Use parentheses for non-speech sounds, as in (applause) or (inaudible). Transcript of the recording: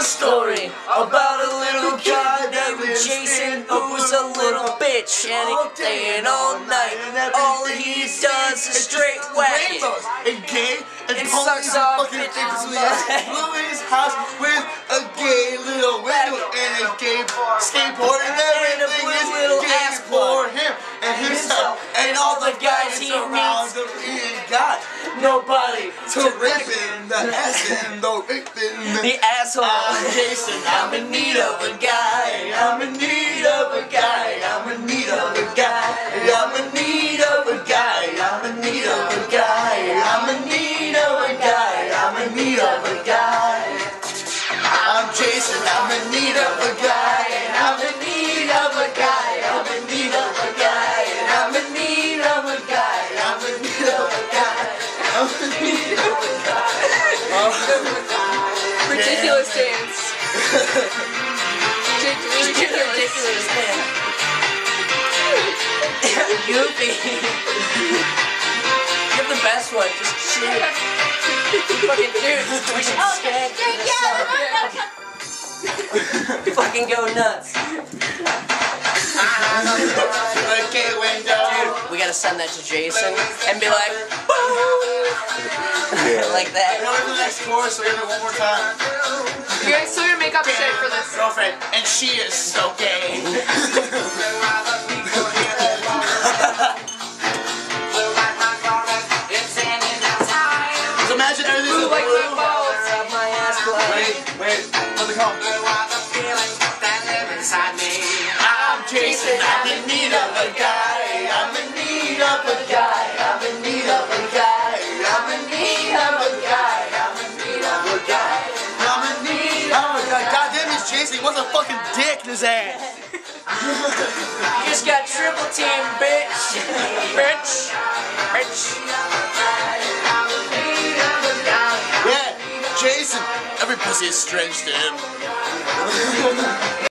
a story about a little guy named Jason who was a little bitch and he day and all night. All he does is straight it. and gay and, And sucks off fucking bitches' things. We blew his house with a gay little window and a gay skateboard and everything blue is little gay ass for him and himself and all the guys Nobody to rip in the ass in the ripping. the asshole. I'm Jason, I'm in need of a guy. I'm in need of a guy. I'm in need of a guy. I'm in need of a guy. I'm in need of a guy. I'm in need of a guy. I'm in need of a guy. I'm Jason, I'm in need of a I'm in need of a guy. Ridiculous dance. Ridiculous. ridiculous man. Goofy. You're the best one. Just shit. Fucking dude. We should skag to this song. Fucking go nuts. (laughs) gotta send that to Jason and be like, (laughs) like We're that. going to the next chorus, so we're gonna it one more time. You guys still gonna make shit for this. Girlfriend, and she is so gay. (laughs) Just imagine everything's Ooh, in like blue. my balls. Rub my ass black. Wait, wait, let me come. I'm Jason, I'm in need of a guy. Jason. Wants a fucking dick in his ass. You just got triple team, bitch. bitch. Bitch. Yeah, Jason. Every pussy is strange to him.